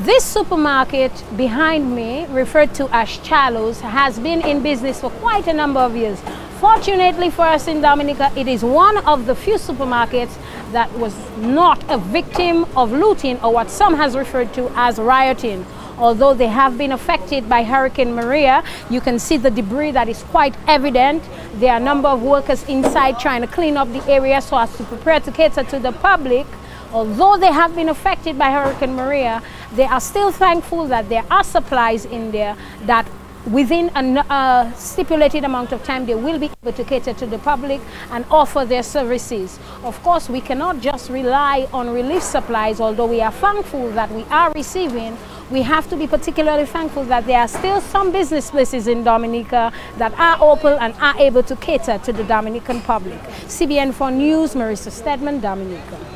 This supermarket behind me, referred to as Charlo's, has been in business for quite a number of years. Fortunately for us in Dominica, it is one of the few supermarkets that was not a victim of looting or what some has referred to as rioting. Although they have been affected by Hurricane Maria, you can see the debris that is quite evident. There are a number of workers inside trying to clean up the area so as to prepare to cater to the public. Although they have been affected by Hurricane Maria, they are still thankful that there are supplies in there that within a uh, stipulated amount of time they will be able to cater to the public and offer their services. Of course, we cannot just rely on relief supplies, although we are thankful that we are receiving we have to be particularly thankful that there are still some business places in Dominica that are open and are able to cater to the Dominican public. CBN4 News, Marissa Stedman, Dominica.